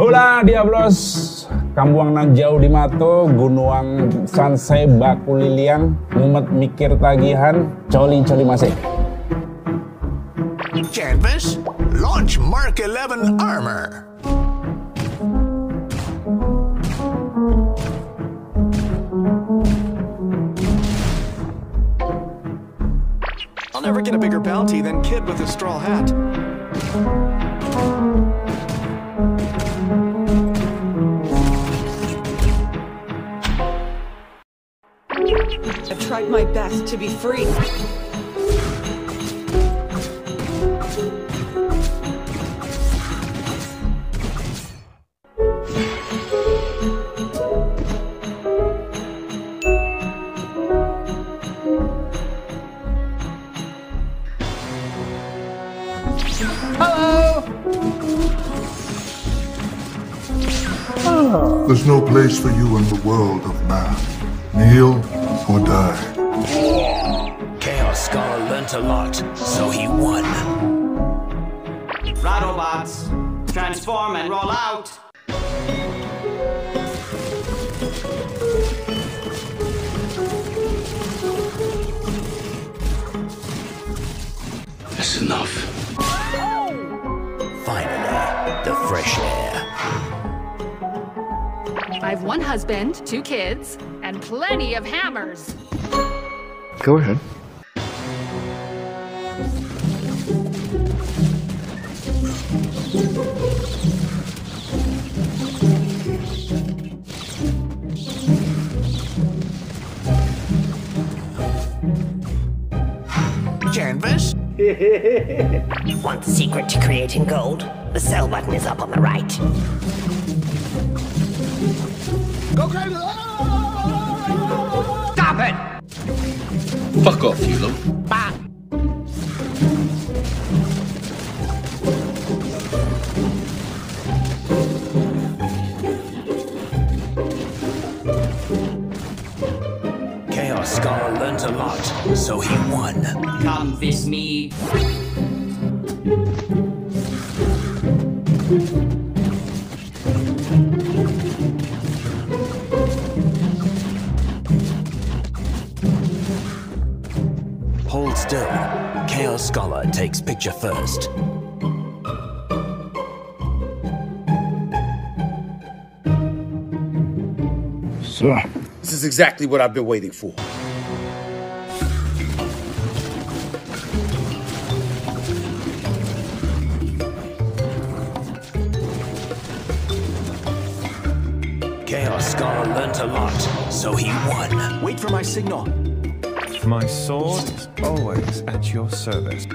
Hula Diablos, Kambuang nan jauh di mato, Gunuang sansai baku liliang, mumet mikir tagihan, coli coli masih. Canvas, launch Mark 11 armor. I'll never get a bigger bounty than Kid with a straw hat. Tried my best to be free. There's no place for you in the world of man. Kneel or die. Chaos Scholar learnt a lot, so he won. Rattlebots, transform and roll out. That's enough. Finally, the fresh air. I've one husband, two kids, and plenty of hammers. Go ahead. Canvas, Want the secret to creating gold? The sell button is up on the right. Stop Fuck off, you lot. Chaos Scholar learnt a lot, so he won. Come this me. Chaos Scholar takes picture first. So, This is exactly what I've been waiting for. Chaos Scholar learnt a lot, so he won. Wait for my signal. My sword is always at your service.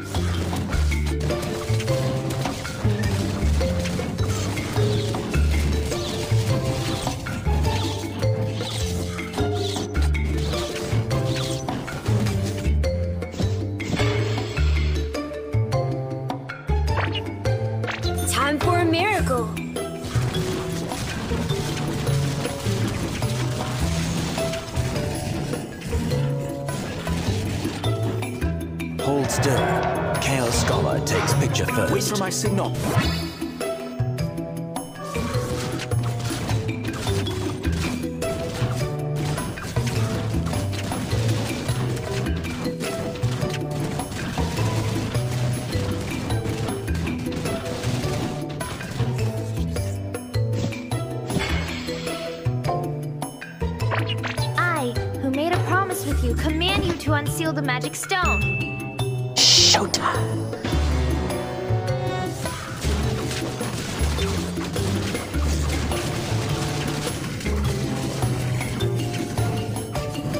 Hold still. Chaos Scholar takes picture first. Wait for my signal. I, who made a promise with you, command you to unseal the magic stone. Showtime.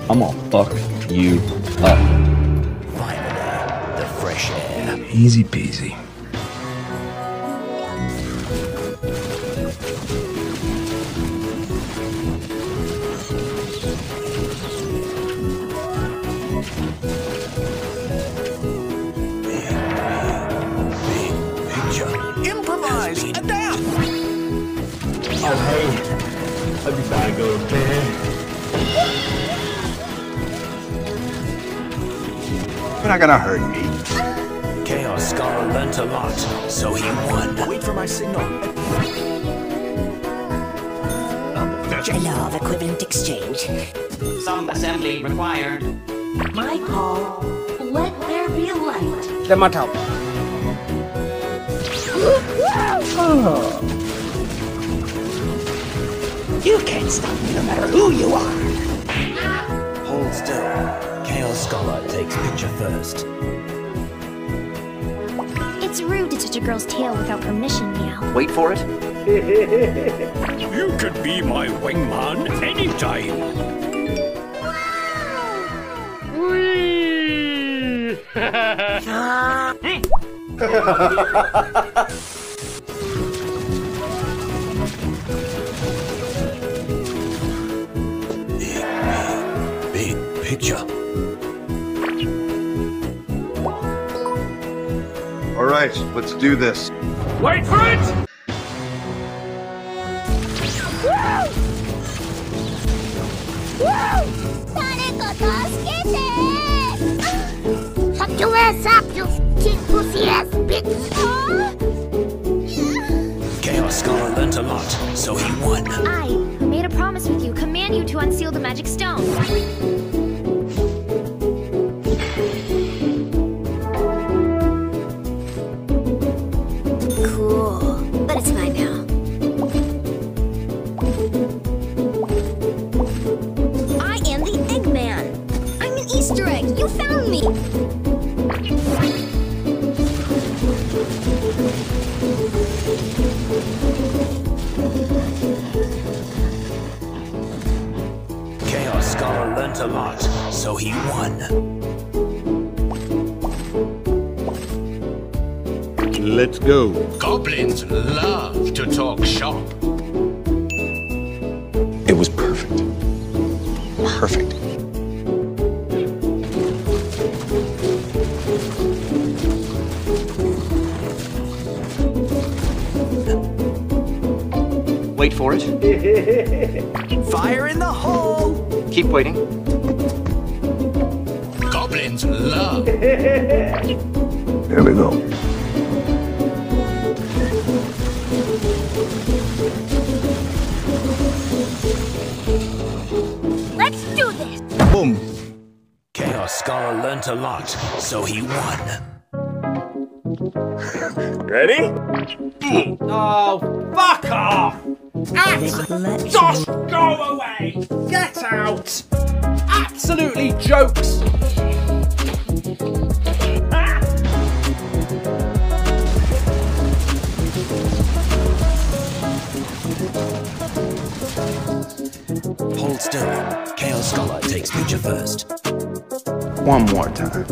I'm gonna fuck you up. Finally, the fresh air. Easy peasy. Oh, hey. I decided to go to bed. You're not gonna hurt me. Chaos Scholar learnt a lot, so he won. Wait for my signal. element exchange. Some assembly required. My call. Let there be light. Let my talk. Oh. You can't stop me no matter who you are. Hold still. Chaos Scholar takes picture first. It's rude to touch a girl's tail without permission, Meow. Wait for it. You could be my wingman anytime. Big picture. All right, let's do this. Wait for it! Shut your ass up, you f***ing pussy ass bitch! Chaos Scholar learnt a lot, so he won. I, who made a promise with you, command you to unseal the magic stone. Scholar a lot, so he won. Let's go. Goblins love to talk shop. It was perfect. Perfect. Wait for it. Fire in the hole! Keep waiting. Goblins love. Here we go. Let's do this. Boom. Chaos Scholar learnt a lot, so he won. Ready? Oh, fuck off! Just go away! Get out! Absolutely jokes! Hold still. Chaos Scholar takes picture first. One more time.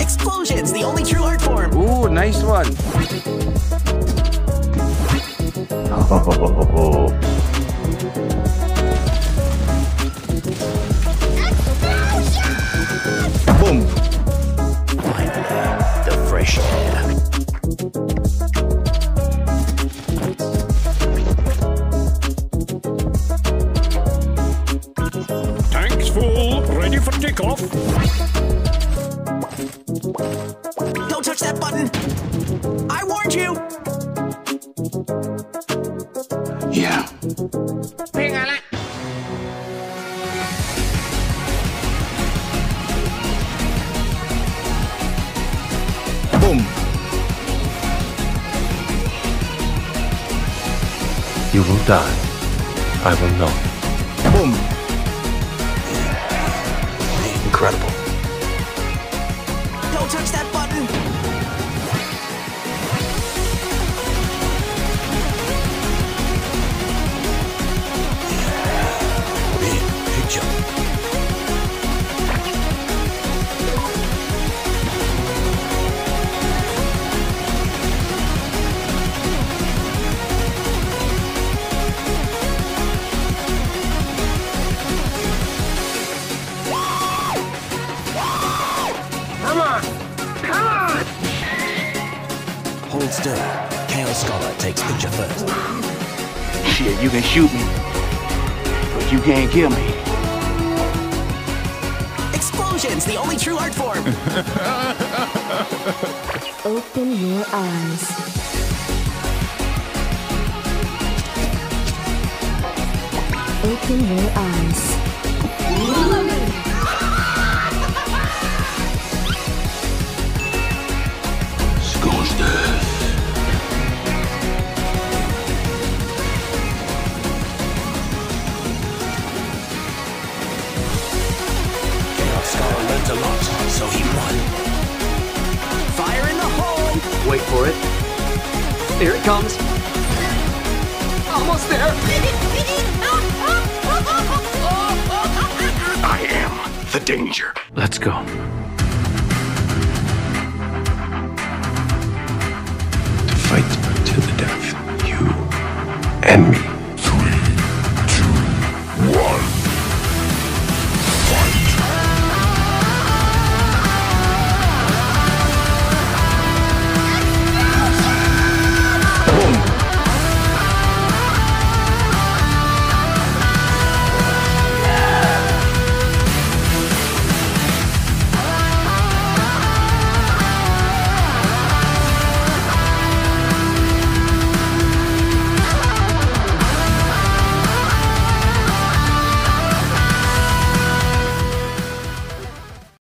Explosions, the only true art form! Ooh, nice one. Boom. Oh, Finally, Boom. You will die. I will not. Still. Chaos Scholar takes picture first. Shit, you can shoot me, but you can't kill me. Explosions, the only true art form! Open your eyes. Open your eyes. Scholar a lot, so he won. Fire in the hole! Wait for it. Here it comes. Almost there. I am the danger. Let's go. To fight to the death. You and me.